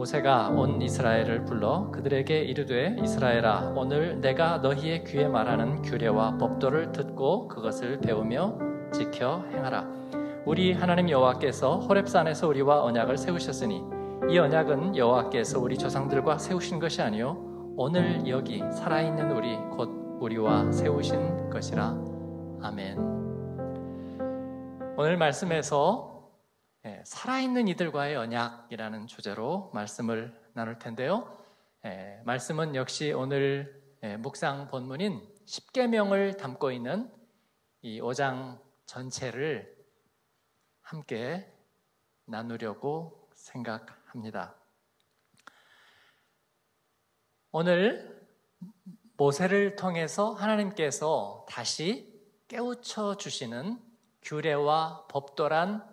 모세가 온 이스라엘을 불러 그들에게 이르되 이스라엘아 오늘 내가 너희의 귀에 말하는 규례와 법도를 듣고 그것을 배우며 지켜 행하라. 우리 하나님 여호와께서 호렙산에서 우리와 언약을 세우셨으니 이 언약은 여호와께서 우리 조상들과 세우신 것이 아니요 오늘 여기 살아있는 우리 곧 우리와 세우신 것이라. 아멘. 오늘 말씀에서 예, 살아있는 이들과의 언약이라는 주제로 말씀을 나눌 텐데요. 예, 말씀은 역시 오늘 예, 묵상 본문인 10계명을 담고 있는 이 5장 전체를 함께 나누려고 생각합니다. 오늘 모세를 통해서 하나님께서 다시 깨우쳐 주시는 규례와 법도란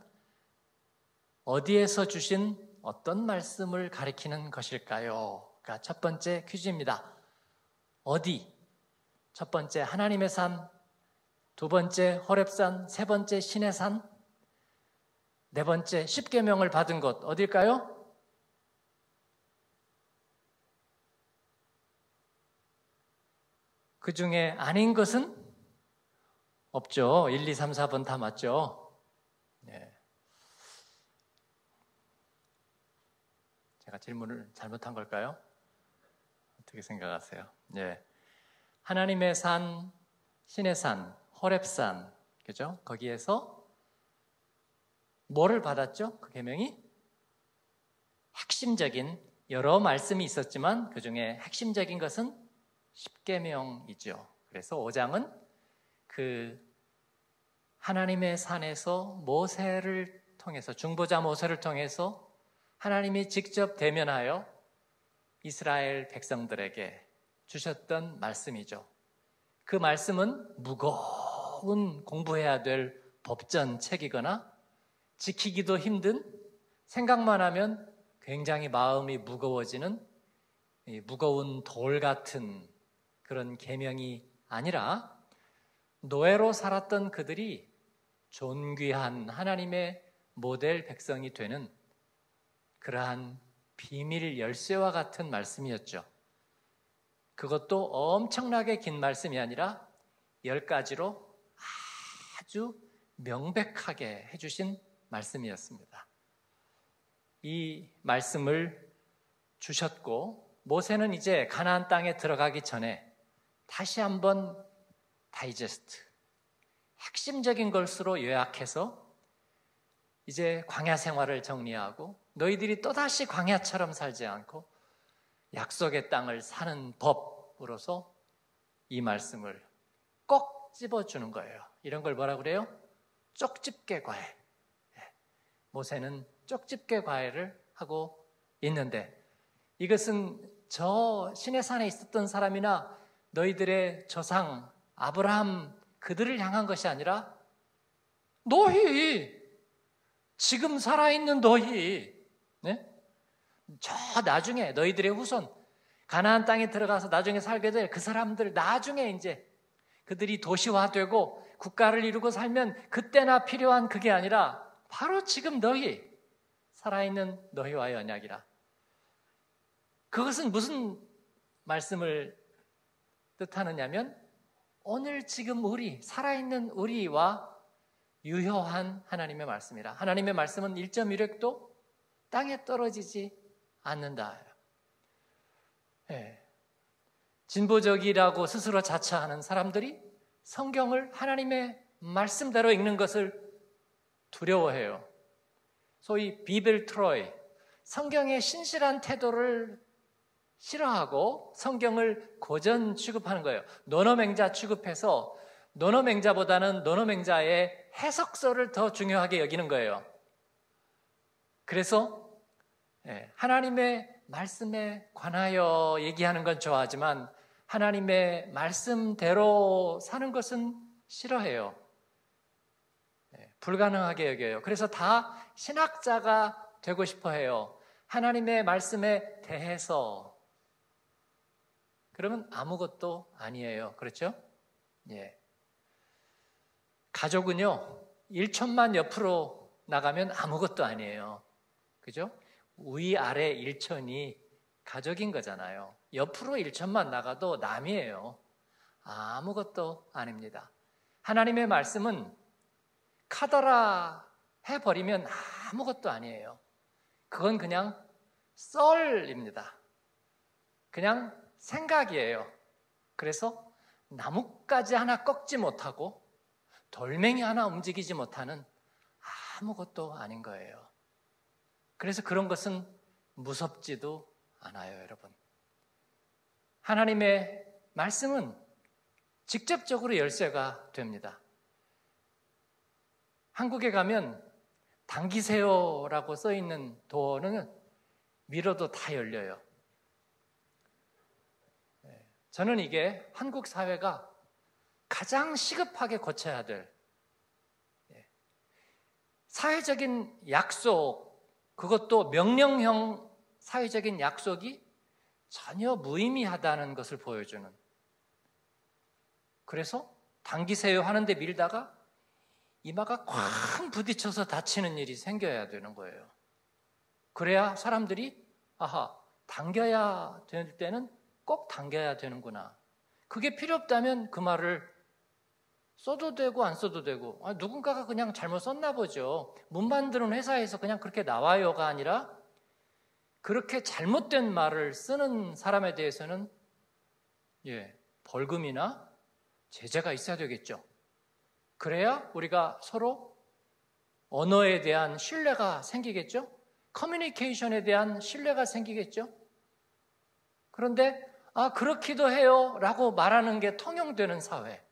어디에서 주신 어떤 말씀을 가리키는 것일까요? 그러니까 첫 번째 퀴즈입니다. 어디? 첫 번째 하나님의 산, 두 번째 호렙산, 세 번째 신의 산, 네 번째 십계명을 받은 곳 어딜까요? 그 중에 아닌 것은 없죠. 1, 2, 3, 4번 다 맞죠. 제가 질문을 잘못한 걸까요? 어떻게 생각하세요? 예. 하나님의 산, 신의 산, 호렙산, 그죠? 거기에서 뭐를 받았죠? 그 계명이 핵심적인 여러 말씀이 있었지만 그 중에 핵심적인 것은 십계명이죠. 그래서 5장은 그 하나님의 산에서 모세를 통해서 중보자 모세를 통해서 하나님이 직접 대면하여 이스라엘 백성들에게 주셨던 말씀이죠. 그 말씀은 무거운 공부해야 될 법전 책이거나 지키기도 힘든 생각만 하면 굉장히 마음이 무거워지는 무거운 돌 같은 그런 계명이 아니라 노예로 살았던 그들이 존귀한 하나님의 모델 백성이 되는 그러한 비밀 열쇠와 같은 말씀이었죠. 그것도 엄청나게 긴 말씀이 아니라 열 가지로 아주 명백하게 해주신 말씀이었습니다. 이 말씀을 주셨고 모세는 이제 가나안 땅에 들어가기 전에 다시 한번 다이제스트 핵심적인 것으로 요약해서 이제 광야 생활을 정리하고 너희들이 또다시 광야처럼 살지 않고 약속의 땅을 사는 법으로서 이 말씀을 꼭 집어주는 거예요. 이런 걸 뭐라 그래요? 쪽집게 과외. 예. 모세는 쪽집게 과외를 하고 있는데 이것은 저 신의 산에 있었던 사람이나 너희들의 조상 아브라함 그들을 향한 것이 아니라 너희 지금 살아있는 너희 네? 저 나중에 너희들의 후손 가나안 땅에 들어가서 나중에 살게 될 그 사람들 나중에 이제 그들이 도시화되고 국가를 이루고 살면 그때나 필요한 그게 아니라 바로 지금 너희 살아있는 너희와의 언약이라. 그것은 무슨 말씀을 뜻하느냐면 오늘 지금 우리 살아있는 우리와 유효한 하나님의 말씀이라. 하나님의 말씀은 1.1획도 땅에 떨어지지 않는다. 네. 진보적이라고 스스로 자처하는 사람들이 성경을 하나님의 말씀대로 읽는 것을 두려워해요. 소위 비벨 트로이, 성경의 신실한 태도를 싫어하고 성경을 고전 취급하는 거예요. 노노맹자 취급해서 노노맹자보다는 노노맹자의 해석서를 더 중요하게 여기는 거예요. 그래서 예, 하나님의 말씀에 관하여 얘기하는 건 좋아하지만 하나님의 말씀대로 사는 것은 싫어해요. 예, 불가능하게 여겨요. 그래서 다 신학자가 되고 싶어 해요. 하나님의 말씀에 대해서. 그러면 아무것도 아니에요. 그렇죠? 예. 가족은요, 1천만 옆으로 나가면 아무것도 아니에요. 그죠? 위아래 일천이 가족인 거잖아요. 옆으로 일천만 나가도 남이에요. 아무것도 아닙니다. 하나님의 말씀은 카더라 해버리면 아무것도 아니에요. 그건 그냥 썰입니다. 그냥 생각이에요. 그래서 나뭇가지 하나 꺾지 못하고 돌멩이 하나 움직이지 못하는 아무것도 아닌 거예요. 그래서 그런 것은 무섭지도 않아요, 여러분. 하나님의 말씀은 직접적으로 열쇠가 됩니다. 한국에 가면 당기세요라고 써 있는 도어는 밀어도 다 열려요. 네. 저는 이게 한국 사회가 가장 시급하게 고쳐야 될 예. 사회적인 약속, 그것도 명령형 사회적인 약속이 전혀 무의미하다는 것을 보여주는. 그래서 당기세요 하는데 밀다가 이마가 쾅 부딪혀서 다치는 일이 생겨야 되는 거예요. 그래야 사람들이 아하 당겨야 될 때는 꼭 당겨야 되는구나. 그게 필요 없다면 그 말을 써도 되고 안 써도 되고 아, 누군가가 그냥 잘못 썼나 보죠. 문 만드는 회사에서 그냥 그렇게 나와요가 아니라 그렇게 잘못된 말을 쓰는 사람에 대해서는 예, 벌금이나 제재가 있어야 되겠죠. 그래야 우리가 서로 언어에 대한 신뢰가 생기겠죠? 커뮤니케이션에 대한 신뢰가 생기겠죠? 그런데, 아, 그렇기도 해요. 라고 말하는 게 통용되는 사회.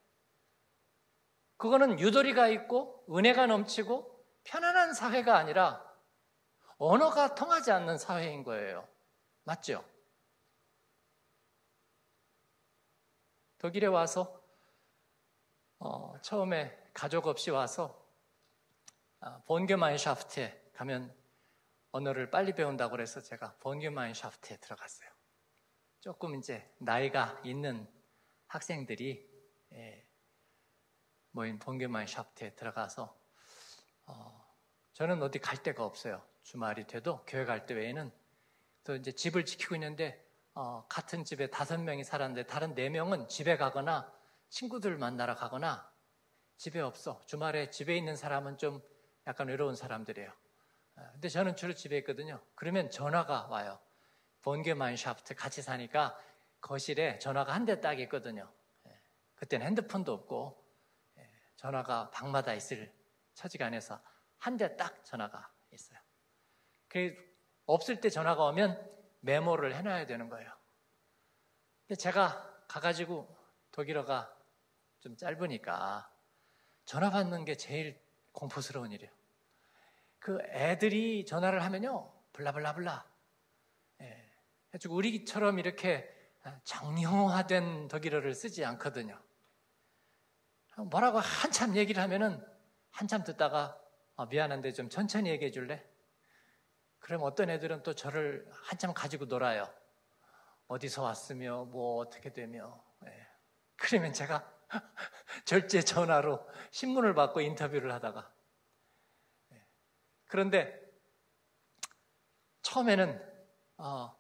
그거는 유도리가 있고, 은혜가 넘치고, 편안한 사회가 아니라, 언어가 통하지 않는 사회인 거예요. 맞죠? 독일에 와서 어, 처음에 가족 없이 와서 아, 본교마인샤프트에 가면 언어를 빨리 배운다고 그래서 제가 본교마인샤프트에 들어갔어요. 조금 이제 나이가 있는 학생들이 예, 모인 본교마인샤프트에 들어가서 어, 저는 어디 갈 데가 없어요. 주말이 돼도 교회 갈 때 외에는 또 이제 집을 지키고 있는데 어, 같은 집에 다섯 명이 살았는데 다른 네 명은 집에 가거나 친구들 만나러 가거나 집에 없어. 주말에 집에 있는 사람은 좀 약간 외로운 사람들이에요. 아, 근데 저는 주로 집에 있거든요. 그러면 전화가 와요. 본게 마인샤프트 같이 사니까 거실에 전화가 한 대 딱 있거든요. 예, 그때는 핸드폰도 없고 예, 전화가 방마다 있을 처지가 아니어서 한 대 딱 전화가 있어요. 그 없을 때 전화가 오면 메모를 해놔야 되는 거예요. 근데 제가 가가지고 독일어가 좀 짧으니까 전화 받는 게 제일 공포스러운 일이에요. 그 애들이 전화를 하면요, 블라블라블라. 예. 해가지고 우리처럼 이렇게 정형화된 독일어를 쓰지 않거든요. 뭐라고 한참 얘기를 하면은 한참 듣다가 어, 미안한데 좀 천천히 얘기해 줄래? 그럼 어떤 애들은 또 저를 한참 가지고 놀아요. 어디서 왔으며 뭐 어떻게 되며. 예. 그러면 제가 절제 전화로 신문을 받고 인터뷰를 하다가 예. 그런데 처음에는 어,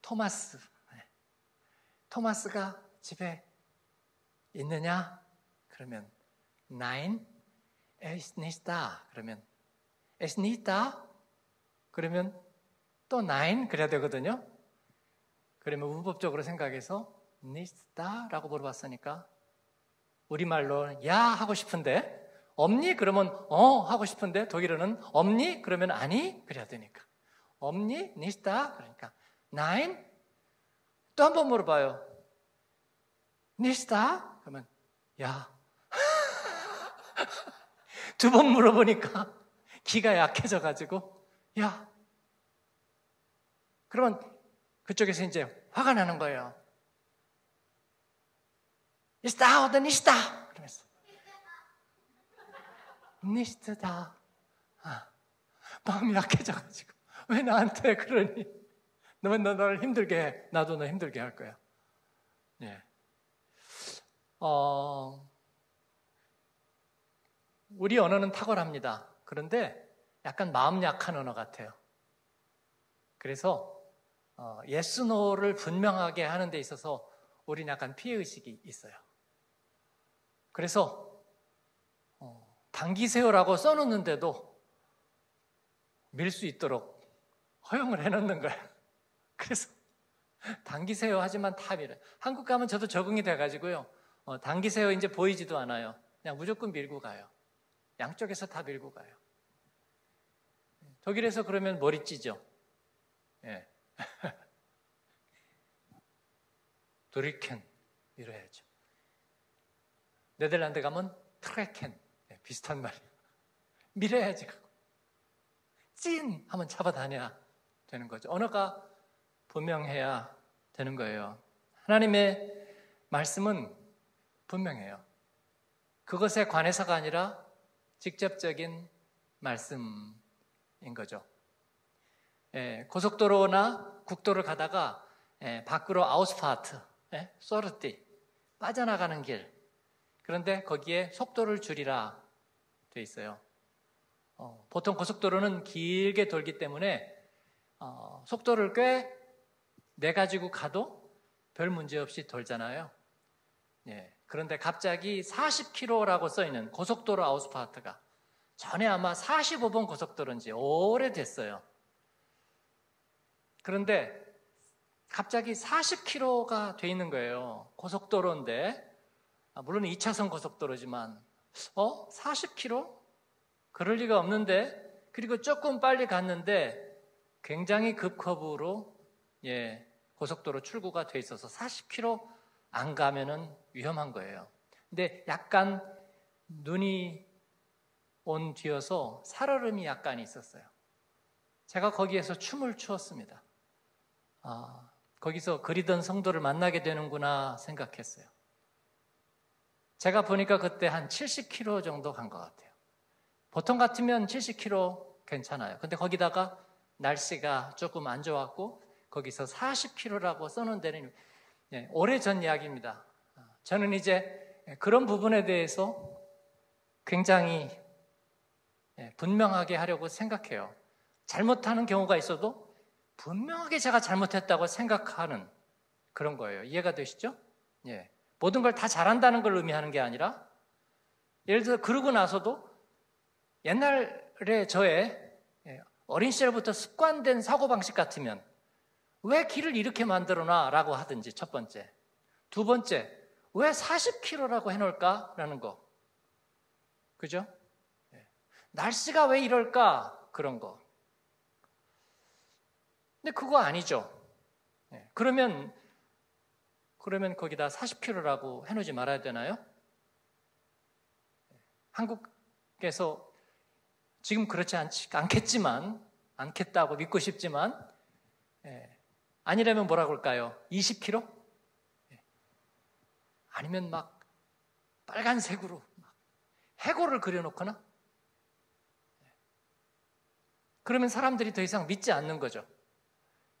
토마스 예. 토마스가 집에 있느냐? 그러면 nine es nicht 그러면 es nicht 그러면 또 nine 그래야 되거든요. 그러면 문법적으로 생각해서 니스다라고 물어봤으니까 우리말로 야 하고 싶은데 없니? 그러면 어 하고 싶은데 독일어는 없니? 그러면 아니? 그래야 되니까 없니? 니스다 그러니까 나인 또한 번 물어봐요 니스다 그러면 야 두 번 물어보니까 기가 약해져 가지고 야 그러면 그쪽에서 이제 화가 나는 거예요 oder nicht da? 그러면서. nicht da. 아, 마음이 약해져가지고. 왜 나한테 그러니? 너, 너, 너를 힘들게 해. 나도 너 힘들게 할 거야. 예. 어, 우리 언어는 탁월합니다. 그런데 약간 마음 약한 언어 같아요. 그래서 어, yes no를 분명하게 하는 데 있어서 우리는 약간 피해의식이 있어요. 그래서 어, 당기세요라고 써놓는데도 밀 수 있도록 허용을 해놓는 거예요. 그래서 당기세요 하지만 다 밀어요. 한국 가면 저도 적응이 돼가지고요. 어, 당기세요 이제 보이지도 않아요. 그냥 무조건 밀고 가요. 양쪽에서 다 밀고 가요. 독일에서 그러면 머리 찌죠. 예. 도리켄 이래야죠. 네덜란드 가면 트레켄 네, 비슷한 말이에요. 밀어야지 찐 하면 잡아다녀야 되는 거죠. 언어가 분명해야 되는 거예요. 하나님의 말씀은 분명해요. 그것에 관해서가 아니라 직접적인 말씀인 거죠. 예, 고속도로나 국도를 가다가 예, 밖으로 아우스파트, 예, 소르띠 빠져나가는 길. 그런데 거기에 속도를 줄이라 돼 있어요. 어, 보통 고속도로는 길게 돌기 때문에 어, 속도를 꽤 내 가지고 가도 별 문제 없이 돌잖아요. 예, 그런데 갑자기 40km라고 써 있는 고속도로 아우스파트가 전에 아마 45번 고속도로인지 오래됐어요. 그런데 갑자기 40km가 돼 있는 거예요. 고속도로인데. 아, 물론 2차선 고속도로지만, 어? 40km? 그럴 리가 없는데, 그리고 조금 빨리 갔는데, 굉장히 급커브로, 예, 고속도로 출구가 돼 있어서 40km 안 가면은 위험한 거예요. 근데 약간 눈이 온 뒤여서 살얼음이 약간 있었어요. 제가 거기에서 춤을 추었습니다. 아, 거기서 그리던 성도를 만나게 되는구나 생각했어요. 제가 보니까 그때 한 70km 정도 간 것 같아요. 보통 같으면 70km 괜찮아요. 근데 거기다가 날씨가 조금 안 좋았고 거기서 40km라고 써놓은 데는 네, 오래전 이야기입니다. 저는 이제 그런 부분에 대해서 굉장히 예, 분명하게 하려고 생각해요. 잘못하는 경우가 있어도 분명하게 제가 잘못했다고 생각하는 그런 거예요. 이해가 되시죠? 예. 모든 걸 다 잘한다는 걸 의미하는 게 아니라 예를 들어 그러고 나서도 옛날에 저의 예, 어린 시절부터 습관된 사고방식 같으면 왜 길을 이렇게 만들어놔? 라고 하든지 첫 번째. 두 번째, 왜 40km라고 해놓을까? 라는 거. 그죠? 예. 날씨가 왜 이럴까? 그런 거. 근데 그거 아니죠. 네. 그러면 그러면 거기다 40kg라고 해놓지 말아야 되나요? 한국에서 지금 그렇지 않지, 않겠지만 않겠다고 믿고 싶지만 예, 아니라면 뭐라고 할까요? 20kg? 예. 아니면 막 빨간색으로 막 해골을 그려놓거나 예. 그러면 사람들이 더 이상 믿지 않는 거죠.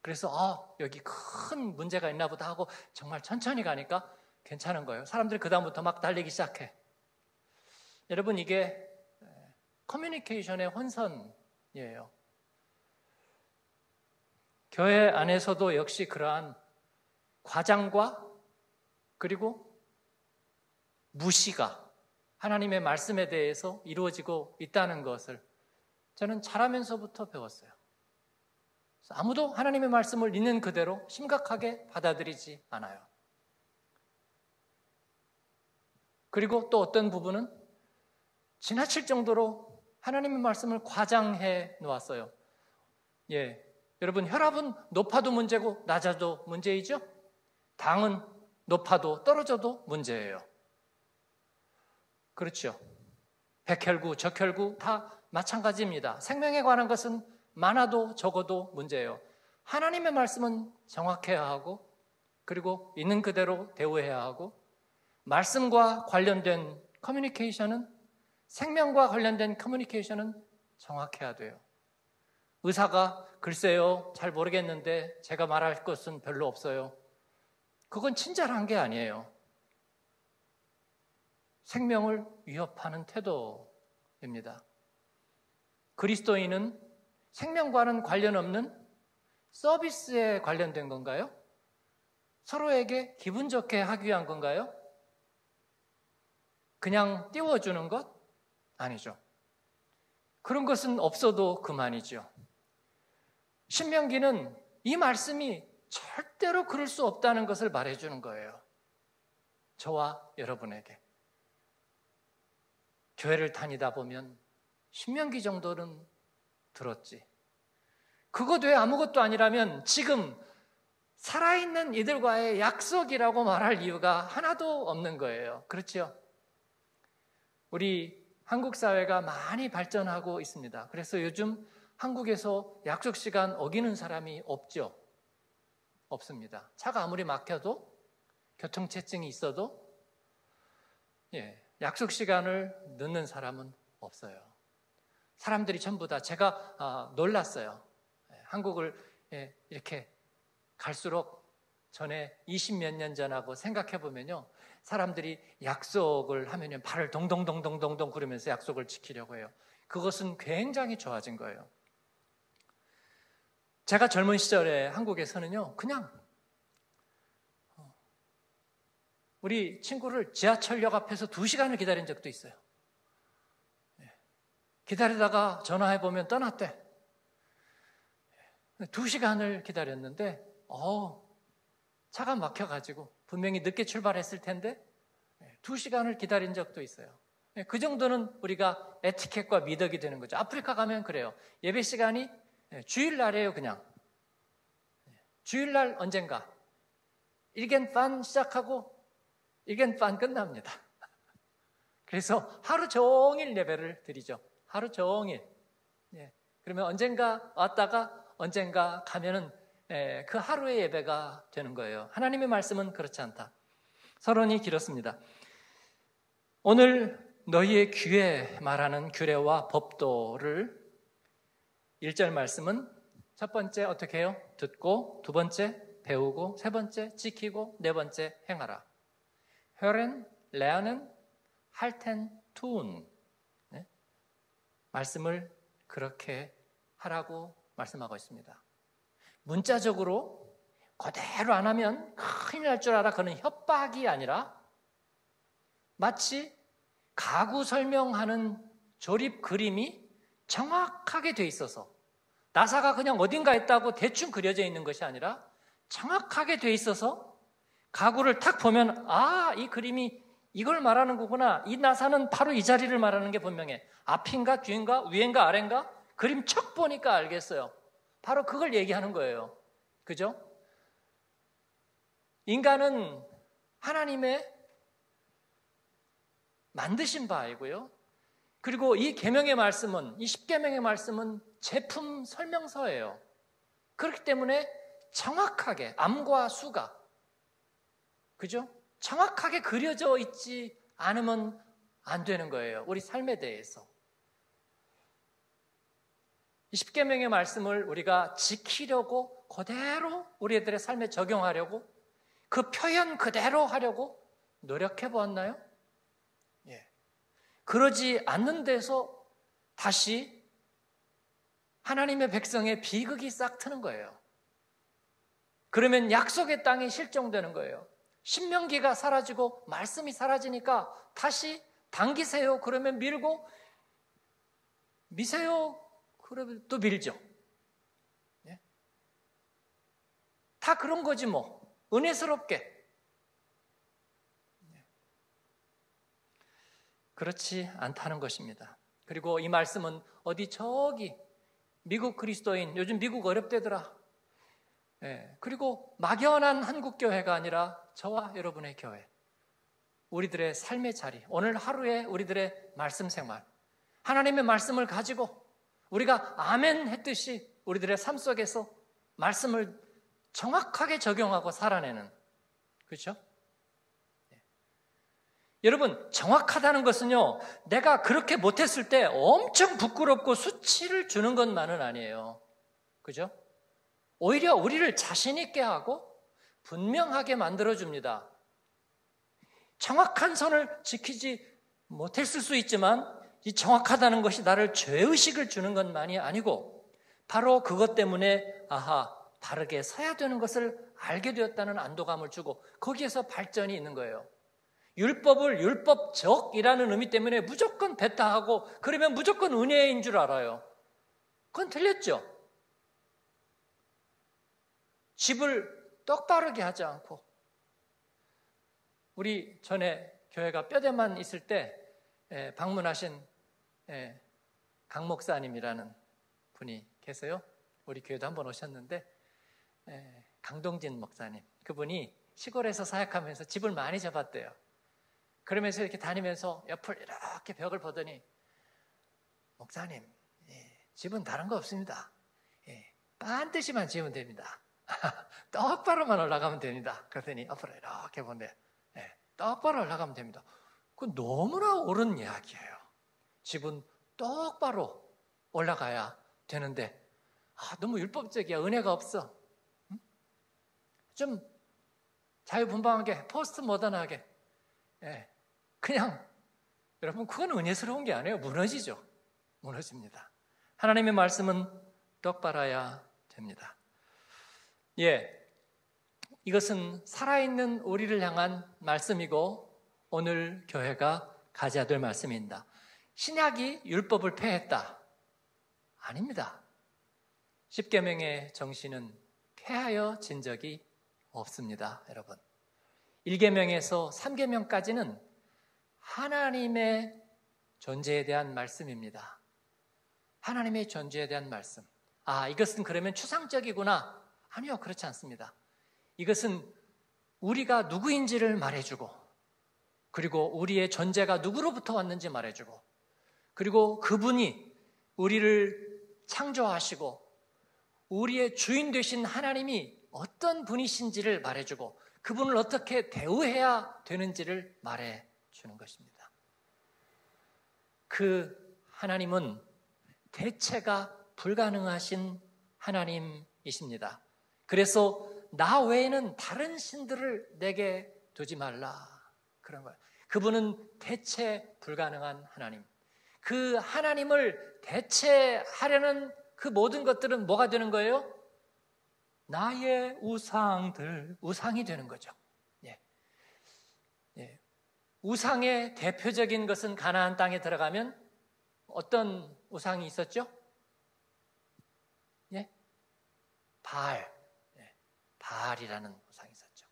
그래서 아 여기 큰 문제가 있나 보다 하고 정말 천천히 가니까 괜찮은 거예요. 사람들이 그 다음부터 막 달리기 시작해. 여러분 이게 커뮤니케이션의 혼선이에요. 교회 안에서도 역시 그러한 과장과 그리고 무시가 하나님의 말씀에 대해서 이루어지고 있다는 것을 저는 자라면서부터 배웠어요. 아무도 하나님의 말씀을 있는 그대로 심각하게 받아들이지 않아요. 그리고 또 어떤 부분은 지나칠 정도로 하나님의 말씀을 과장해 놓았어요. 예. 여러분, 혈압은 높아도 문제고 낮아도 문제이죠? 당은 높아도 떨어져도 문제예요. 그렇죠. 백혈구, 적혈구 다 마찬가지입니다. 생명에 관한 것은 많아도 적어도 문제예요. 하나님의 말씀은 정확해야 하고 그리고 있는 그대로 대우해야 하고 말씀과 관련된 커뮤니케이션은 생명과 관련된 커뮤니케이션은 정확해야 돼요. 의사가 글쎄요, 잘 모르겠는데 제가 말할 것은 별로 없어요. 그건 친절한 게 아니에요. 생명을 위협하는 태도입니다. 그리스도인은 생명과는 관련 없는 서비스에 관련된 건가요? 서로에게 기분 좋게 하기 위한 건가요? 그냥 띄워주는 것? 아니죠. 그런 것은 없어도 그만이죠. 신명기는 이 말씀이 절대로 그럴 수 없다는 것을 말해주는 거예요. 저와 여러분에게. 교회를 다니다 보면 신명기 정도는 들었지. 그것 외에 아무것도 아니라면 지금 살아있는 이들과의 약속이라고 말할 이유가 하나도 없는 거예요. 그렇죠? 우리 한국 사회가 많이 발전하고 있습니다. 그래서 요즘 한국에서 약속 시간 어기는 사람이 없죠. 없습니다. 차가 아무리 막혀도 교통체증이 있어도 예, 약속 시간을 늦는 사람은 없어요. 사람들이 전부 다 제가 아, 놀랐어요. 예, 한국을 예, 이렇게 갈수록 전에 20몇 년 전하고 생각해 보면요. 사람들이 약속을 하면요. 발을 동동동동동동 구르면서 약속을 지키려고 해요. 그것은 굉장히 좋아진 거예요. 제가 젊은 시절에 한국에서는요, 그냥 어, 우리 친구를 지하철역 앞에서 두 시간을 기다린 적도 있어요. 예. 기다리다가 전화해 보면 떠났대. 예. 두 시간을 기다렸는데, 어 차가 막혀가지고 분명히 늦게 출발했을 텐데, 예, 두 시간을 기다린 적도 있어요. 그 정도는 우리가 에티켓과 미덕이 되는 거죠. 아프리카 가면 그래요. 예배 시간이 예, 주일날이에요, 그냥. 예, 주일날 언젠가. 일겐판 시작하고 일겐판 끝납니다. 그래서 하루 종일 예배를 드리죠. 하루 종일. 예. 그러면 언젠가 왔다가 언젠가 가면은 예, 그 하루의 예배가 되는 거예요. 하나님의 말씀은 그렇지 않다. 서론이 길었습니다. 오늘 너희의 귀에 말하는 규례와 법도를 1절 말씀은 첫 번째 어떻게 해요? 듣고 두 번째 배우고 세 번째 지키고 네 번째 행하라. Hören, lernen, halten, tun. 네? 말씀을 그렇게 하라고 말씀하고 있습니다. 문자적으로 그대로 안 하면 큰일 날 줄 알아. 그는 협박이 아니라 마치 가구 설명하는 조립 그림이 정확하게 돼 있어서 나사가 그냥 어딘가 있다고 대충 그려져 있는 것이 아니라 정확하게 돼 있어서 가구를 탁 보면 아, 이 그림이 이걸 말하는 거구나. 이 나사는 바로 이 자리를 말하는 게 분명해. 앞인가 뒤인가 위인가 아래인가 그림 척 보니까 알겠어요. 바로 그걸 얘기하는 거예요. 그죠? 인간은 하나님의 만드신 바이고요. 그리고 이 계명의 말씀은 이 십계명의 말씀은 제품 설명서예요. 그렇기 때문에 정확하게 암과 수가 그죠? 정확하게 그려져 있지 않으면 안 되는 거예요. 우리 삶에 대해서. 이 십계명의 말씀을 우리가 지키려고 그대로 우리들의 삶에 적용하려고 그 표현 그대로 하려고 노력해 보았나요? 예. 그러지 않는 데서 다시 하나님의 백성의 비극이 싹 트는 거예요. 그러면 약속의 땅이 실종되는 거예요. 신명기가 사라지고 말씀이 사라지니까 다시 당기세요. 그러면 밀고 미세요. 그러면 또 밀죠. 예? 다 그런 거지 뭐. 은혜스럽게. 예. 그렇지 않다는 것입니다. 그리고 이 말씀은 어디 저기 미국 그리스도인, 요즘 미국 어렵대더라. 예, 그리고 막연한 한국 교회가 아니라 저와 여러분의 교회. 우리들의 삶의 자리, 오늘 하루의 우리들의 말씀 생활. 하나님의 말씀을 가지고 우리가 아멘 했듯이 우리들의 삶 속에서 말씀을 정확하게 적용하고 살아내는 그렇죠? 여러분, 정확하다는 것은요, 내가 그렇게 못했을 때 엄청 부끄럽고 수치를 주는 것만은 아니에요. 그죠? 오히려 우리를 자신있게 하고 분명하게 만들어줍니다. 정확한 선을 지키지 못했을 수 있지만 이 정확하다는 것이 나를 죄의식을 주는 것만이 아니고 바로 그것 때문에 아하 바르게 서야 되는 것을 알게 되었다는 안도감을 주고 거기에서 발전이 있는 거예요. 율법을 율법적이라는 의미 때문에 무조건 배타하고 그러면 무조건 은혜인 줄 알아요. 그건 틀렸죠. 집을 똑바르게 하지 않고 우리 전에 교회가 뼈대만 있을 때 방문하신 강 목사님이라는 분이 계세요. 우리 교회도 한번 오셨는데 강동진 목사님 그분이 시골에서 사역하면서 집을 많이 잡았대요. 그러면서 이렇게 다니면서 옆을 이렇게 벽을 보더니 목사님 예, 집은 다른 거 없습니다. 예, 반드시만 지으면 됩니다. 똑바로만 올라가면 됩니다. 그랬더니 옆으로 이렇게 본대. 예, 똑바로 올라가면 됩니다. 그 너무나 옳은 이야기예요. 집은 똑바로 올라가야 되는데 아, 너무 율법적이야. 은혜가 없어. 응? 좀 자유분방하게 포스트 모던하게 예, 그냥 여러분 그건 은혜스러운 게 아니에요. 무너지죠. 무너집니다. 하나님의 말씀은 똑바라야 됩니다. 예. 이것은 살아있는 우리를 향한 말씀이고 오늘 교회가 가져야 될 말씀입니다. 신약이 율법을 폐했다. 아닙니다. 십계명의 정신은 폐하여 진 적이 없습니다, 여러분. 1계명에서 3계명까지는 하나님의 존재에 대한 말씀입니다. 하나님의 존재에 대한 말씀. 아, 이것은 그러면 추상적이구나. 아니요, 그렇지 않습니다. 이것은 우리가 누구인지를 말해주고, 그리고 우리의 존재가 누구로부터 왔는지 말해주고, 그리고 그분이 우리를 창조하시고, 우리의 주인 되신 하나님이 어떤 분이신지를 말해주고, 그분을 어떻게 대우해야 되는지를 말해 주는 것입니다. 그 하나님은 대체가 불가능하신 하나님이십니다. 그래서 나 외에는 다른 신들을 내게 두지 말라. 그런 거예요. 그분은 대체 불가능한 하나님. 그 하나님을 대체하려는 그 모든 것들은 뭐가 되는 거예요? 나의 우상들, 우상이 되는 거죠. 예. 예. 우상의 대표적인 것은 가나안 땅에 들어가면 어떤 우상이 있었죠? 예? 바알. 예. 바알이라는 우상이 있었죠.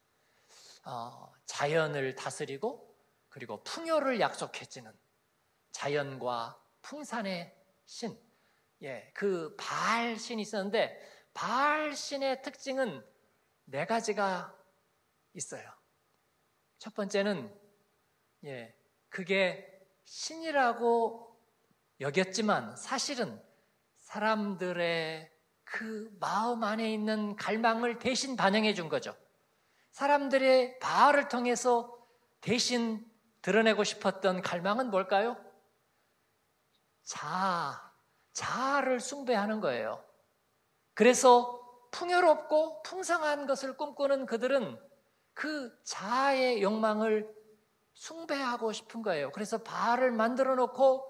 어, 자연을 다스리고 그리고 풍요를 약속해주는 자연과 풍산의 신. 예, 그 바알 신이 있었는데 바알 신의 특징은 네 가지가 있어요. 첫 번째는 예, 그게 신이라고 여겼지만 사실은 사람들의 그 마음 안에 있는 갈망을 대신 반영해 준 거죠. 사람들의 바알을 통해서 대신 드러내고 싶었던 갈망은 뭘까요? 자아, 자아를 숭배하는 거예요. 그래서 풍요롭고 풍성한 것을 꿈꾸는 그들은 그 자아의 욕망을 숭배하고 싶은 거예요. 그래서 바알을 만들어 놓고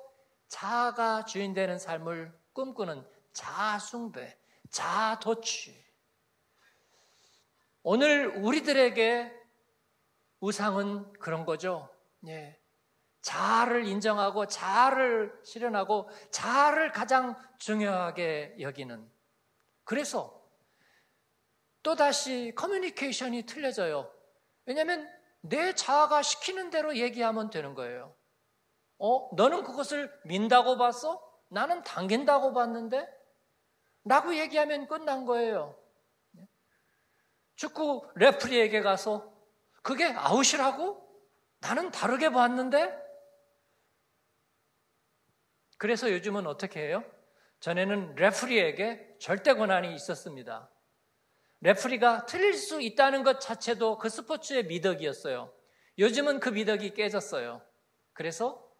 자아가 주인 되는 삶을 꿈꾸는 자아숭배, 자아도취. 오늘 우리들에게 우상은 그런 거죠. 예. 자아를 인정하고 자아를 실현하고 자아를 가장 중요하게 여기는. 그래서 또다시 커뮤니케이션이 틀려져요. 왜냐하면 내 자아가 시키는 대로 얘기하면 되는 거예요. 어? 너는 그것을 민다고 봤어? 나는 당긴다고 봤는데? 라고 얘기하면 끝난 거예요. 축구 referee에게 가서 그게 아웃이라고? 나는 다르게 봤는데? 그래서 요즘은 어떻게 해요? 전에는 referee에게 절대 권한이 있었습니다. referee가 틀릴 수 있다는 것 자체도 그 스포츠의 미덕이었어요. 요즘은 그 미덕이 깨졌어요. 그래서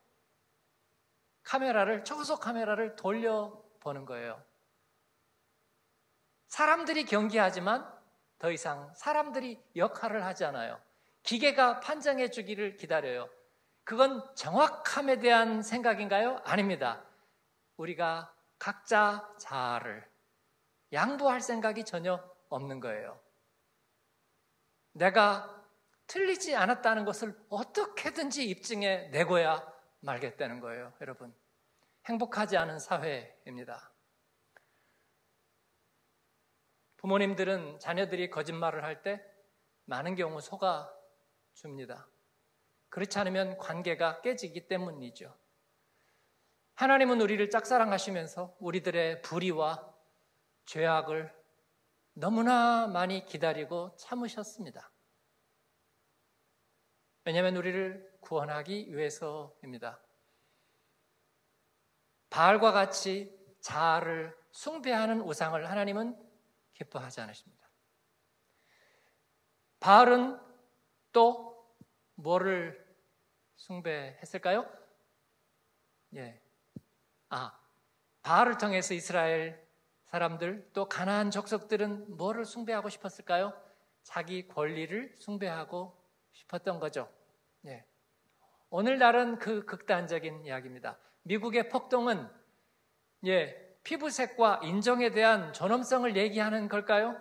카메라를, 초고속 카메라를 돌려보는 거예요. 사람들이 경기하지만 더 이상 사람들이 역할을 하지 않아요. 기계가 판정해 주기를 기다려요. 그건 정확함에 대한 생각인가요? 아닙니다. 우리가 각자 자아를 양보할 생각이 전혀 없는 거예요. 내가 틀리지 않았다는 것을 어떻게든지 입증해 내고야 말겠다는 거예요, 여러분. 행복하지 않은 사회입니다. 부모님들은 자녀들이 거짓말을 할 때 많은 경우 속아 줍니다. 그렇지 않으면 관계가 깨지기 때문이죠. 하나님은 우리를 짝사랑하시면서 우리들의 불의와 죄악을 너무나 많이 기다리고 참으셨습니다. 왜냐하면 우리를 구원하기 위해서입니다. 바알과 같이 자아를 숭배하는 우상을 하나님은 기뻐하지 않으십니다. 바알은 또 뭐를 숭배했을까요? 예. 아, 바알을 통해서 이스라엘 사람들 또 가나안 족속들은 뭐를 숭배하고 싶었을까요? 자기 권리를 숭배하고 싶었던 거죠. 예. 오늘날은 그 극단적인 이야기입니다. 미국의 폭동은 예, 피부색과 인종에 대한 존엄성을 얘기하는 걸까요?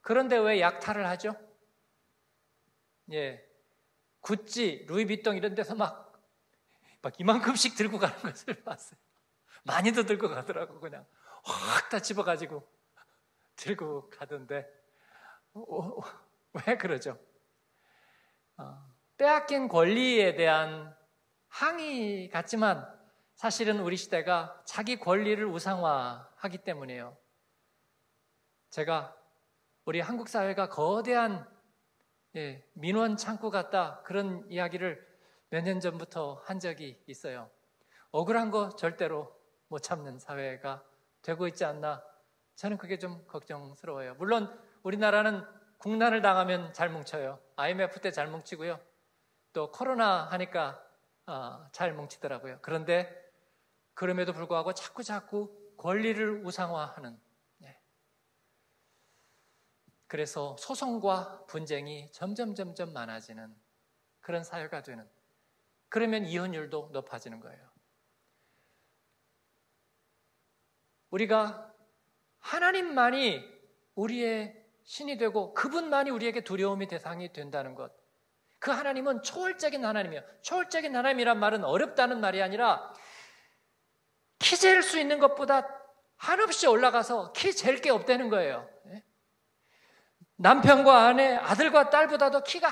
그런데 왜 약탈을 하죠? 예. 구찌, 루이비통 이런 데서 막, 막 이만큼씩 들고 가는 것을 봤어요. 많이도 들고 가더라고, 그냥. 확 다 집어가지고 들고 가던데. 어, 어, 왜 그러죠? 어, 빼앗긴 권리에 대한 항의 같지만 사실은 우리 시대가 자기 권리를 우상화하기 때문이에요. 제가 우리 한국 사회가 거대한 예, 민원 창구 같다 그런 이야기를 몇 년 전부터 한 적이 있어요. 억울한 거 절대로 못 참는 사회가 되고 있지 않나 저는 그게 좀 걱정스러워요. 물론 우리나라는 국난을 당하면 잘 뭉쳐요. IMF 때 잘 뭉치고요. 또 코로나 하니까 어, 잘 뭉치더라고요. 그런데 그럼에도 불구하고 자꾸 자꾸 권리를 우상화하는 그래서 소송과 분쟁이 점점 점점 많아지는 그런 사회가 되는 그러면 이혼율도 높아지는 거예요. 우리가 하나님만이 우리의 신이 되고 그분만이 우리에게 두려움의 대상이 된다는 것. 그 하나님은 초월적인 하나님이에요. 초월적인 하나님이란 말은 어렵다는 말이 아니라 키 잴 수 있는 것보다 한없이 올라가서 키 잴 게 없다는 거예요. 남편과 아내, 아들과 딸보다도 키가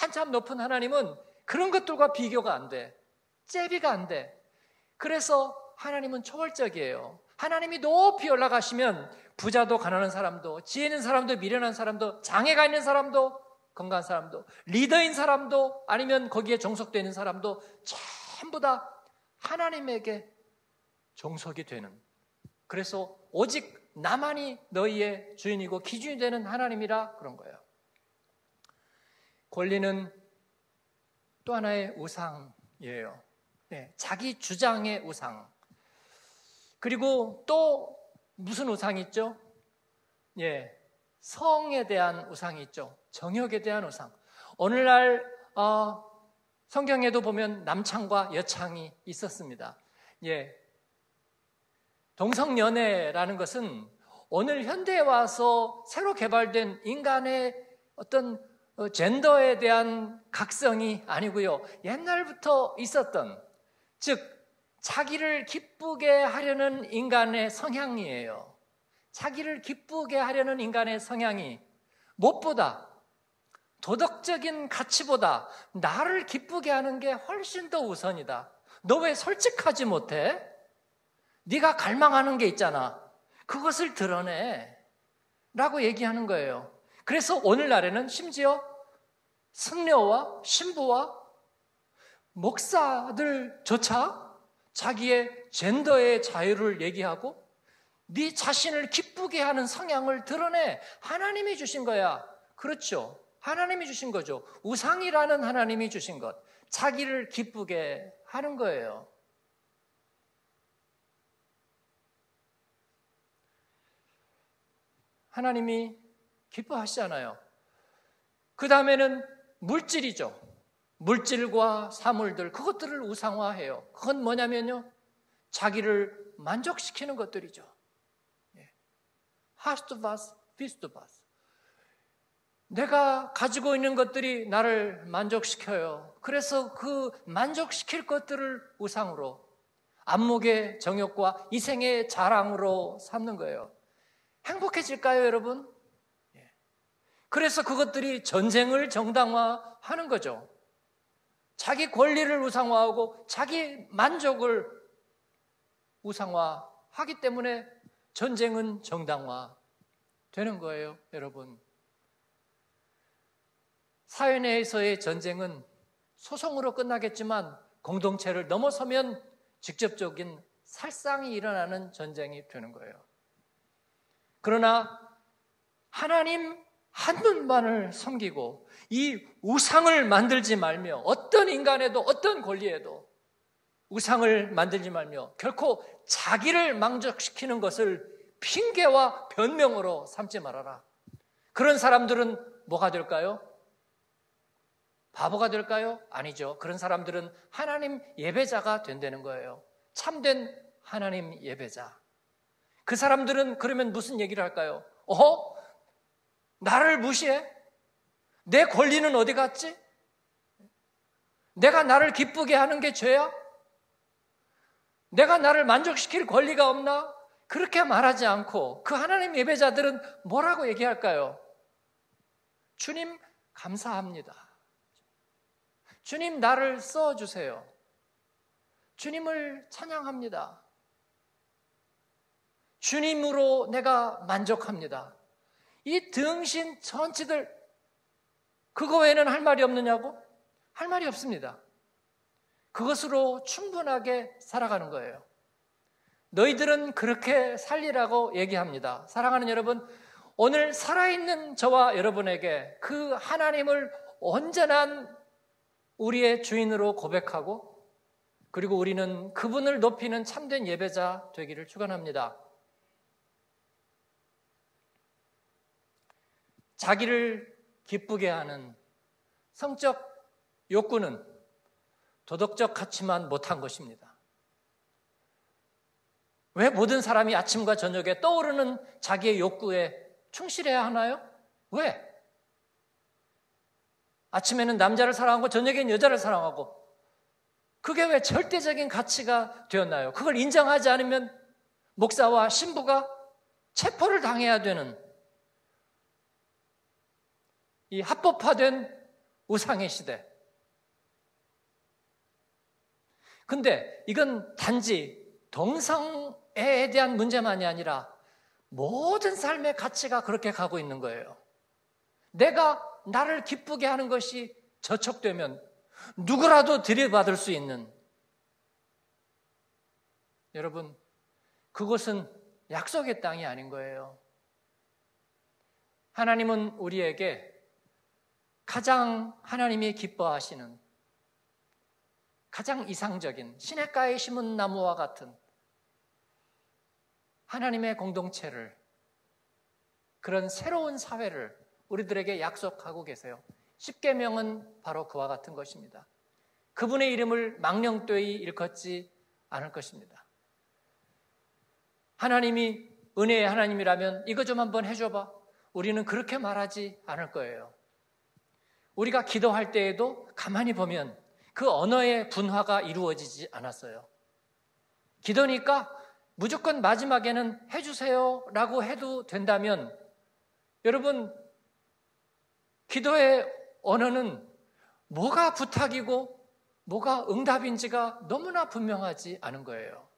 한참 높은 하나님은 그런 것들과 비교가 안 돼. 잽이가 안 돼. 그래서 하나님은 초월적이에요. 하나님이 높이 올라가시면 부자도 가난한 사람도, 지혜 있는 사람도, 미련한 사람도, 장애가 있는 사람도, 건강한 사람도, 리더인 사람도, 아니면 거기에 종속되는 사람도 전부 다 하나님에게 종속이 되는. 그래서 오직 나만이 너희의 주인이고 기준이 되는 하나님이라 그런 거예요. 권리는 또 하나의 우상이에요. 네, 자기 주장의 우상. 그리고 또 무슨 우상이 있죠? 예, 성에 대한 우상이 있죠. 정욕에 대한 우상. 오늘날 어, 성경에도 보면 남창과 여창이 있었습니다. 예, 동성연애라는 것은 오늘 현대에 와서 새로 개발된 인간의 어떤 어, 젠더에 대한 각성이 아니고요. 옛날부터 있었던, 즉, 자기를 기쁘게 하려는 인간의 성향이에요. 자기를 기쁘게 하려는 인간의 성향이 무엇보다 도덕적인 가치보다 나를 기쁘게 하는 게 훨씬 더 우선이다. 너 왜 솔직하지 못해? 네가 갈망하는 게 있잖아. 그것을 드러내. 라고 얘기하는 거예요. 그래서 오늘날에는 심지어 승려와 신부와 목사들조차 자기의 젠더의 자유를 얘기하고 네 자신을 기쁘게 하는 성향을 드러내 하나님이 주신 거야. 그렇죠. 하나님이 주신 거죠. 우상이라는 하나님이 주신 것. 자기를 기쁘게 하는 거예요. 하나님이 기뻐하시잖아요. 그 다음에는 물질이죠. 물질과 사물들 그것들을 우상화해요. 그건 뭐냐면요. 자기를 만족시키는 것들이죠. 하스트바스, 비스트바스. 내가 가지고 있는 것들이 나를 만족시켜요. 그래서 그 만족시킬 것들을 우상으로 안목의 정욕과 이생의 자랑으로 삼는 거예요. 행복해질까요, 여러분? 예. 그래서 그것들이 전쟁을 정당화하는 거죠. 자기 권리를 우상화하고 자기 만족을 우상화하기 때문에 전쟁은 정당화 되는 거예요, 여러분. 사회 내에서의 전쟁은 소송으로 끝나겠지만 공동체를 넘어서면 직접적인 살상이 일어나는 전쟁이 되는 거예요. 그러나 하나님 한 분만을 섬기고 이 우상을 만들지 말며 어떤 인간에도 어떤 권리에도 우상을 만들지 말며 결코 자기를 만족시키는 것을 핑계와 변명으로 삼지 말아라. 그런 사람들은 뭐가 될까요? 바보가 될까요? 아니죠. 그런 사람들은 하나님 예배자가 된다는 거예요. 참된 하나님 예배자. 그 사람들은 그러면 무슨 얘기를 할까요? 어? 나를 무시해? 내 권리는 어디 갔지? 내가 나를 기쁘게 하는 게 죄야? 내가 나를 만족시킬 권리가 없나? 그렇게 말하지 않고 그 하나님 예배자들은 뭐라고 얘기할까요? 주님, 감사합니다. 주님 나를 써주세요. 주님을 찬양합니다. 주님으로 내가 만족합니다. 이 등신 전체들 그거 외에는 할 말이 없느냐고? 할 말이 없습니다. 그것으로 충분하게 살아가는 거예요. 너희들은 그렇게 살리라고 얘기합니다. 사랑하는 여러분, 오늘 살아있는 저와 여러분에게 그 하나님을 온전한 우리의 주인으로 고백하고 그리고 우리는 그분을 높이는 참된 예배자 되기를 축원합니다. 자기를 기쁘게 하는 성적 욕구는 도덕적 가치만 못한 것입니다. 왜 모든 사람이 아침과 저녁에 떠오르는 자기의 욕구에 충실해야 하나요? 왜? 아침에는 남자를 사랑하고 저녁에는 여자를 사랑하고 그게 왜 절대적인 가치가 되었나요? 그걸 인정하지 않으면 목사와 신부가 체포를 당해야 되는 이 합법화된 우상의 시대. 근데 이건 단지 동성애에 대한 문제만이 아니라 모든 삶의 가치가 그렇게 가고 있는 거예요. 내가 나를 기쁘게 하는 것이 저촉되면 누구라도 들여받을 수 있는 여러분 그것은 약속의 땅이 아닌 거예요. 하나님은 우리에게 가장 하나님이 기뻐하시는 가장 이상적인 시냇가에 심은 나무와 같은 하나님의 공동체를 그런 새로운 사회를 우리들에게 약속하고 계세요. 십계명은 바로 그와 같은 것입니다. 그분의 이름을 망령되이 일컫지 않을 것입니다. 하나님이 은혜의 하나님이라면 이거 좀 한번 해줘봐. 우리는 그렇게 말하지 않을 거예요. 우리가 기도할 때에도 가만히 보면 그 언어의 분화가 이루어지지 않았어요. 기도니까 무조건 마지막에는 해주세요 라고 해도 된다면 여러분 기도의 언어는 뭐가 부탁이고 뭐가 응답인지가 너무나 분명하지 않은 거예요.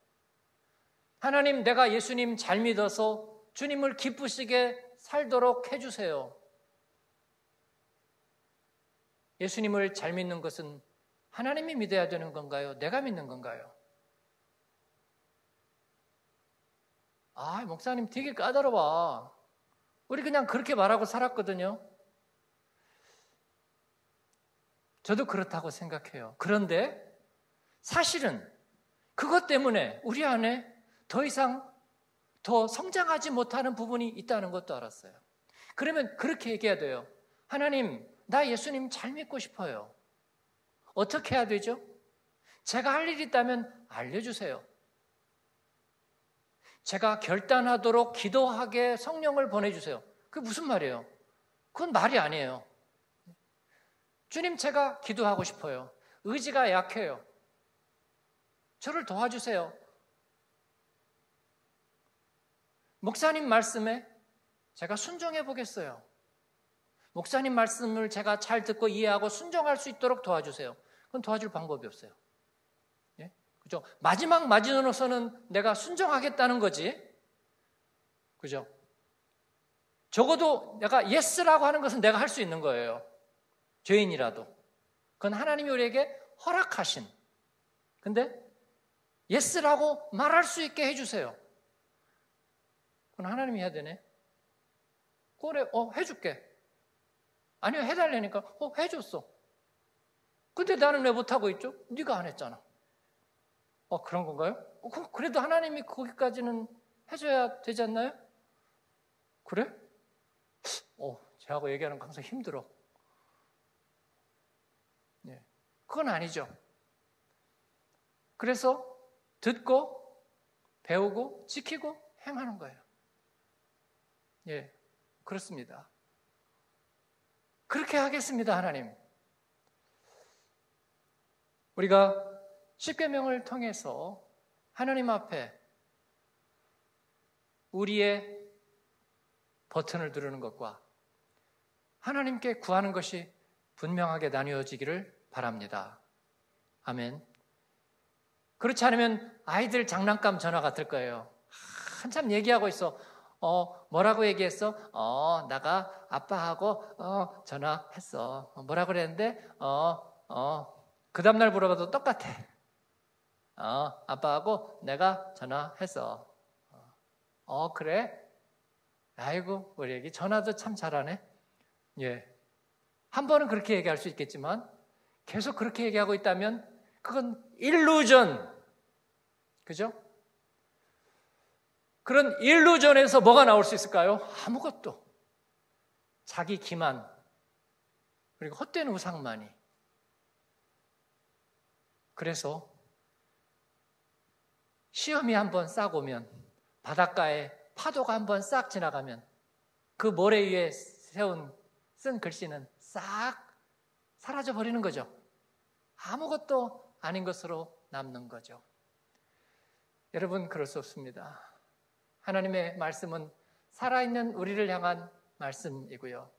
하나님, 내가 예수님 잘 믿어서 주님을 기쁘시게 살도록 해주세요. 예수님을 잘 믿는 것은 하나님이 믿어야 되는 건가요? 내가 믿는 건가요? 아, 목사님 되게 까다로워. 우리 그냥 그렇게 말하고 살았거든요. 저도 그렇다고 생각해요. 그런데 사실은 그것 때문에 우리 안에 더 이상 더 성장하지 못하는 부분이 있다는 것도 알았어요. 그러면 그렇게 얘기해야 돼요. 하나님, 나 예수님 잘 믿고 싶어요. 어떻게 해야 되죠? 제가 할 일이 있다면 알려주세요. 제가 결단하도록 기도하게 성령을 보내주세요. 그게 무슨 말이에요? 그건 말이 아니에요. 주님, 제가 기도하고 싶어요. 의지가 약해요. 저를 도와주세요. 목사님 말씀에 제가 순종해 보겠어요. 목사님 말씀을 제가 잘 듣고 이해하고 순종할 수 있도록 도와주세요. 그건 도와줄 방법이 없어요. 예? 그죠? 마지막 마지노선은 내가 순종하겠다는 거지. 그죠? 적어도 내가 yes라고 하는 것은 내가 할 수 있는 거예요. 죄인이라도. 그건 하나님이 우리에게 허락하신. 근데 yes라고 말할 수 있게 해주세요. 그건 하나님이 해야 되네. 그래, 어, 해줄게. 아니요, 해달라니까, 어, 해줬어. 근데 나는 왜 못하고 있죠? 네가 안 했잖아. 어, 그런 건가요? 어, 그래도 하나님이 거기까지는 해줘야 되지 않나요? 그래? 어, 쟤하고 얘기하는 거 항상 힘들어. 예. 그건 아니죠. 그래서 듣고, 배우고, 지키고, 행하는 거예요. 예, 그렇습니다. 그렇게 하겠습니다, 하나님. 우리가 십계명을 통해서 하나님 앞에 우리의 버튼을 누르는 것과 하나님께 구하는 것이 분명하게 나뉘어지기를 바랍니다. 아멘. 그렇지 않으면 아이들 장난감 전화가 들 거예요. 한참 얘기하고 있어. 어, 뭐라고 얘기했어? 어, 나가 아빠하고 어, 전화했어. 어, 뭐라 그랬는데? 어, 어. 그 다음날 물어봐도 똑같아. 어, 아빠하고 내가 전화했어. 어, 어, 그래? 아이고, 우리 애기 전화도 참 잘하네. 예. 한 번은 그렇게 얘기할 수 있겠지만 계속 그렇게 얘기하고 있다면 그건 일루전. 그죠? 그런 일루전에서 뭐가 나올 수 있을까요? 아무것도. 자기 기만, 그리고 헛된 우상만이. 그래서 시험이 한번 싹 오면, 바닷가에 파도가 한번 싹 지나가면, 그 모래 위에 세운, 쓴 글씨는 싹 사라져 버리는 거죠. 아무것도 아닌 것으로 남는 거죠. 여러분, 그럴 수 없습니다. 하나님의 말씀은 살아있는 우리를 향한 말씀이고요.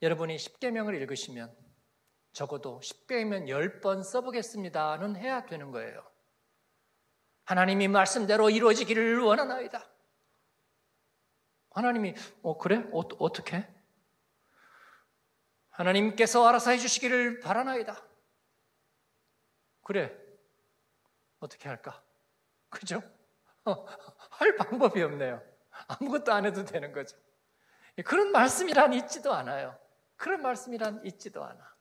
여러분이 10계명을 읽으시면 적어도 10계명 10번 써보겠습니다는 해야 되는 거예요. 하나님이 말씀대로 이루어지기를 원하나이다. 하나님이 어 그래? 어, 어떻게? 하나님께서 알아서 해 주시기를 바라나이다. 그래. 어떻게 할까? 그죠? 할 방법이 없네요. 아무것도 안 해도 되는 거죠. 그런 말씀이란 있지도 않아요. 그런 말씀이란 있지도 않아.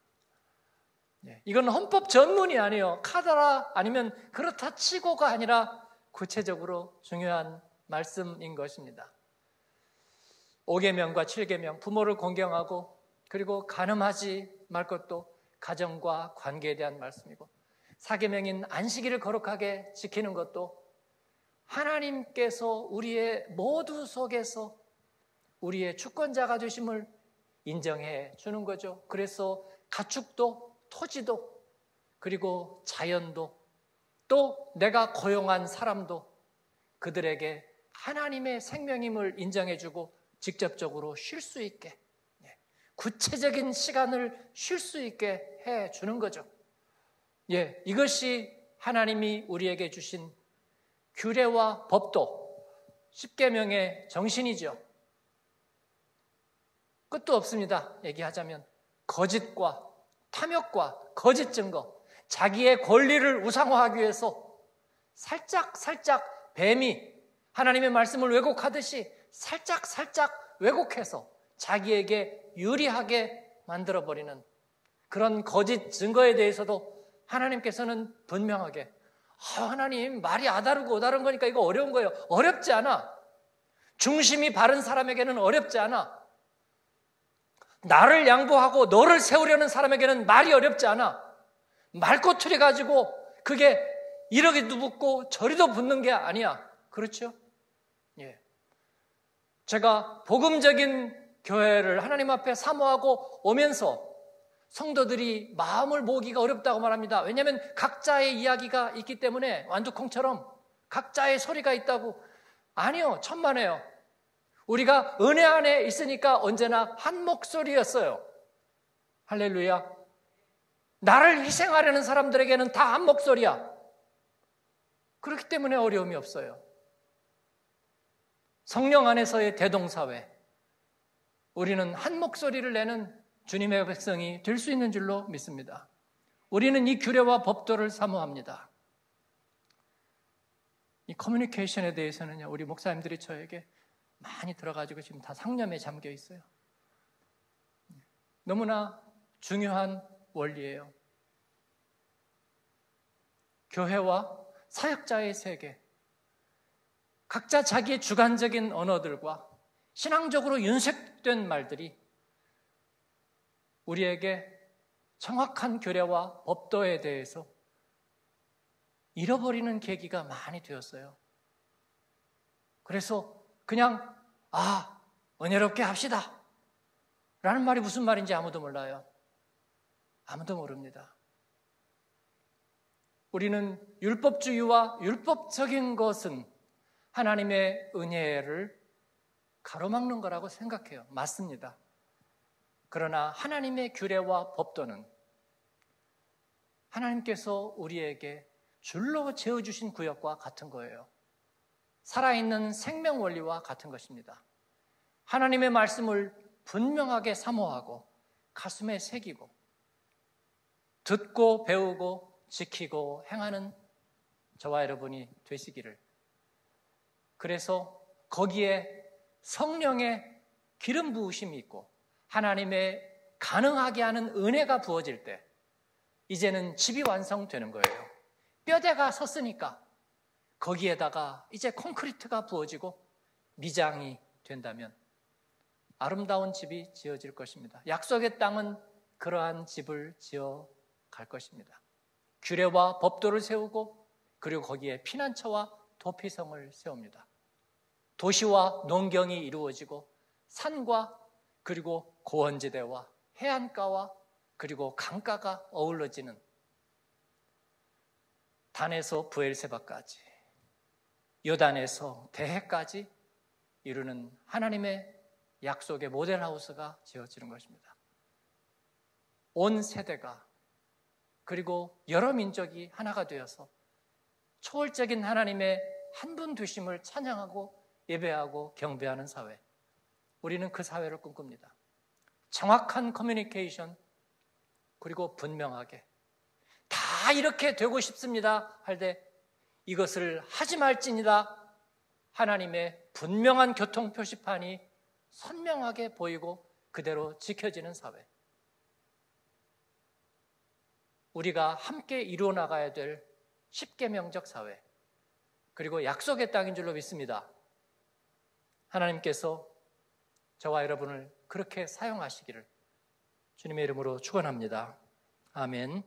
예, 이건 헌법 전문이 아니에요. 카더라 아니면 그렇다 치고가 아니라 구체적으로 중요한 말씀인 것입니다. 5계명과 7계명, 부모를 공경하고 그리고 가늠하지 말 것도 가정과 관계에 대한 말씀이고 4계명인 안식일을 거룩하게 지키는 것도 하나님께서 우리의 모두 속에서 우리의 주권자가 되심을 인정해 주는 거죠. 그래서 가축도 토지도 그리고 자연도 또 내가 고용한 사람도 그들에게 하나님의 생명임을 인정해 주고 직접적으로 쉴 수 있게 예, 구체적인 시간을 쉴 수 있게 해 주는 거죠. 예, 이것이 하나님이 우리에게 주신 규례와 법도 10계명의 정신이죠. 끝도 없습니다. 얘기하자면 거짓과 탐욕과 거짓 증거, 자기의 권리를 우상화하기 위해서 살짝 살짝 뱀이 하나님의 말씀을 왜곡하듯이 살짝 살짝 왜곡해서 자기에게 유리하게 만들어 버리는 그런 거짓 증거에 대해서도 하나님께서는 분명하게 아, 하나님 말이 아다르고 오다른 거니까 이거 어려운 거예요. 어렵지 않아. 중심이 바른 사람에게는 어렵지 않아. 나를 양보하고 너를 세우려는 사람에게는 말이 어렵지 않아. 말꼬투리 가지고 그게 이러기도 붙고 저리도 붙는 게 아니야. 그렇죠? 예. 제가 복음적인 교회를 하나님 앞에 사모하고 오면서 성도들이 마음을 모으기가 어렵다고 말합니다. 왜냐하면 각자의 이야기가 있기 때문에 완두콩처럼 각자의 소리가 있다고. 아니요, 천만에요. 우리가 은혜 안에 있으니까 언제나 한 목소리였어요. 할렐루야. 나를 희생하려는 사람들에게는 다 한 목소리야. 그렇기 때문에 어려움이 없어요. 성령 안에서의 대동사회. 우리는 한 목소리를 내는 주님의 백성이 될 수 있는 줄로 믿습니다. 우리는 이 규례와 법도를 사모합니다. 이 커뮤니케이션에 대해서는요, 우리 목사님들이 저에게 많이 들어가지고 지금 다 상념에 잠겨 있어요. 너무나 중요한 원리예요. 교회와 사역자의 세계, 각자 자기의 주관적인 언어들과 신앙적으로 윤색된 말들이 우리에게 정확한 교례와 법도에 대해서 잃어버리는 계기가 많이 되었어요. 그래서 그냥 아 은혜롭게 합시다 라는 말이 무슨 말인지 아무도 몰라요. 아무도 모릅니다. 우리는 율법주의와 율법적인 것은 하나님의 은혜를 가로막는 거라고 생각해요. 맞습니다. 그러나 하나님의 규례와 법도는 하나님께서 우리에게 줄로 재어주신 구역과 같은 거예요. 살아있는 생명 원리와 같은 것입니다. 하나님의 말씀을 분명하게 사모하고 가슴에 새기고 듣고 배우고 지키고 행하는 저와 여러분이 되시기를. 그래서 거기에 성령의 기름 부으심이 있고 하나님의 가능하게 하는 은혜가 부어질 때 이제는 집이 완성되는 거예요. 뼈대가 섰으니까 거기에다가 이제 콘크리트가 부어지고 미장이 된다면 아름다운 집이 지어질 것입니다. 약속의 땅은 그러한 집을 지어 갈 것입니다. 규례와 법도를 세우고 그리고 거기에 피난처와 도피성을 세웁니다. 도시와 농경이 이루어지고 산과 그리고 고원지대와 해안가와 그리고 강가가 어우러지는 단에서 부엘세바까지 요단에서 대해까지 이루는 하나님의 약속의 모델하우스가 지어지는 것입니다. 온 세대가 그리고 여러 민족이 하나가 되어서 초월적인 하나님의 한 분 두심을 찬양하고 예배하고 경배하는 사회. 우리는 그 사회를 꿈꿉니다. 정확한 커뮤니케이션, 그리고 분명하게. 다 이렇게 되고 싶습니다. 할 때 이것을 하지 말지니다 하나님의 분명한 교통 표시판이 선명하게 보이고 그대로 지켜지는 사회. 우리가 함께 이루어 나가야 될 십계명적 사회. 그리고 약속의 땅인 줄로 믿습니다. 하나님께서 저와 여러분을 그렇게 사용하시기를 주님의 이름으로 축원합니다. 아멘.